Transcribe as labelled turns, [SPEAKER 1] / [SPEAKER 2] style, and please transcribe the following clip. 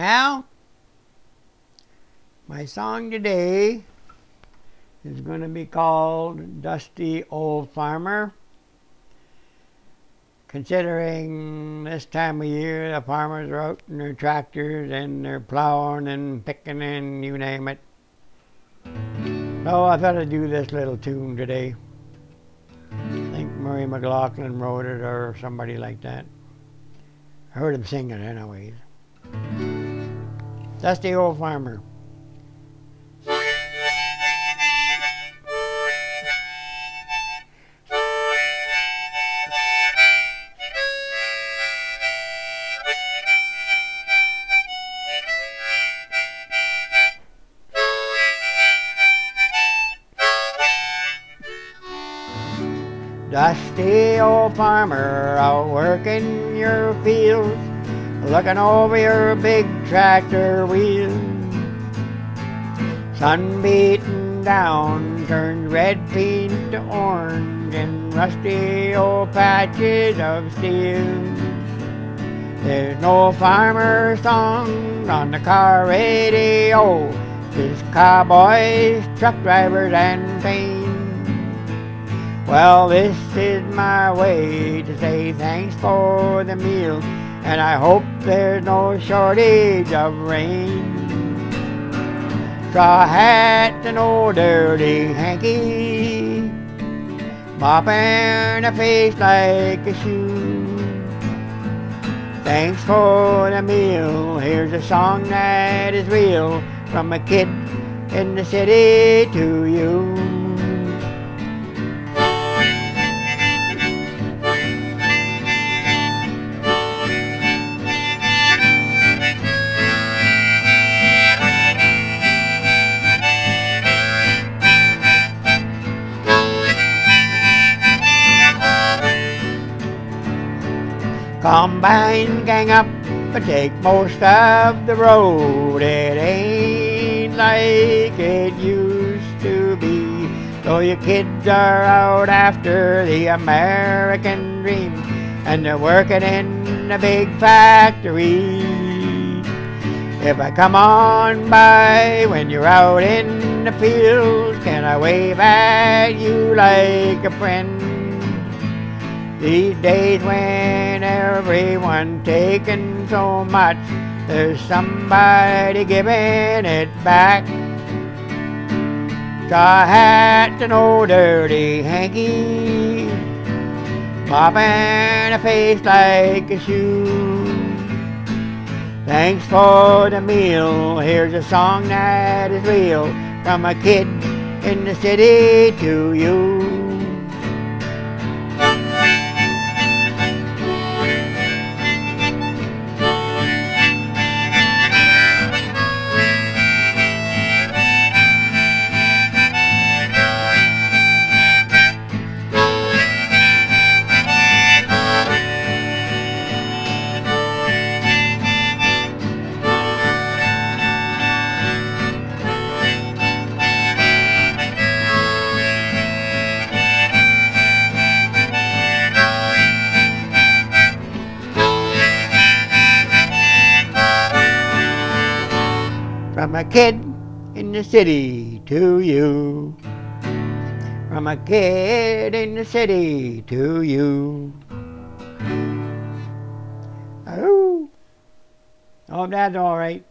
[SPEAKER 1] Well, my song today is going to be called Dusty Old Farmer. Considering this time of year, the farmers are out in their tractors and they're plowing and picking and you name it. So I thought I'd do this little tune today. I think Murray McLauchlan wrote it or somebody like that. I heard him sing it anyways. the Old Farmer. Dusty old farmer out working your fields, looking over your big tractor wheels. Sun down turns red paint to orange and rusty old patches of steel. There's no farmer song on the car radio, just cowboys, truck drivers, and pain. Well, this is my way to say thanks for the meal, and I hope there's no shortage of rain. Straw hat and old dirty hanky, mopping a face like a shoe. Thanks for the meal, here's a song that is real, from a kid in the city to you. Combine gang up but take most of the road. It ain't like it used to be. Though your kids are out after the American dream and they're working in a big factory. If I come on by when you're out in the fields, can I wave at you like a friend? These days when everyone taking so much, there's somebody giving it back. Straw hat and old dirty hanky, mopping a face like a shoe. Thanks for the meal, here's a song that is real, from a kid in the city to you. From a kid in the city to you. From a kid in the city to you. Oh, oh, that's all right.